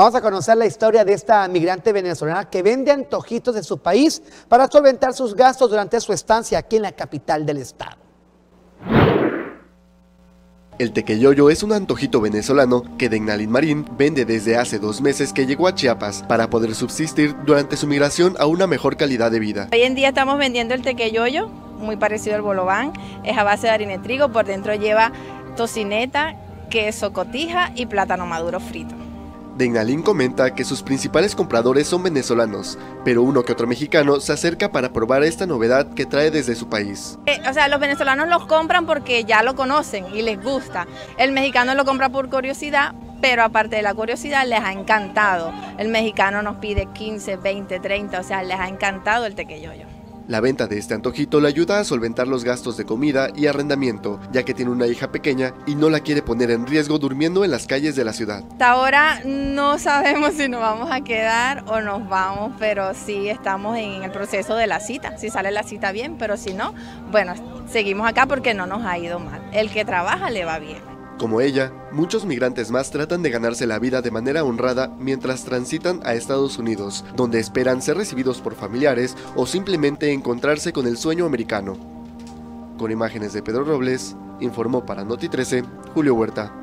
Vamos a conocer la historia de esta migrante venezolana que vende antojitos de su país para solventar sus gastos durante su estancia aquí en la capital del estado. El tequeyoyo es un antojito venezolano que Degnalin Marín vende desde hace dos meses que llegó a Chiapas para poder subsistir durante su migración a una mejor calidad de vida. Hoy en día estamos vendiendo el tequeyoyo, muy parecido al bolobán, es a base de harina de trigo, por dentro lleva tocineta, queso cotija y plátano maduro frito. Degnalín comenta que sus principales compradores son venezolanos, pero uno que otro mexicano se acerca para probar esta novedad que trae desde su país. Eh, o sea, los venezolanos los compran porque ya lo conocen y les gusta. El mexicano lo compra por curiosidad, pero aparte de la curiosidad les ha encantado. El mexicano nos pide 15, 20, 30, o sea, les ha encantado el tequeyoyo. La venta de este antojito le ayuda a solventar los gastos de comida y arrendamiento, ya que tiene una hija pequeña y no la quiere poner en riesgo durmiendo en las calles de la ciudad. Hasta ahora no sabemos si nos vamos a quedar o nos vamos, pero sí estamos en el proceso de la cita. Si sale la cita bien, pero si no, bueno, seguimos acá porque no nos ha ido mal. El que trabaja le va bien. Como ella, muchos migrantes más tratan de ganarse la vida de manera honrada mientras transitan a Estados Unidos, donde esperan ser recibidos por familiares o simplemente encontrarse con el sueño americano. Con imágenes de Pedro Robles, informó para Noti 13 Julio Huerta.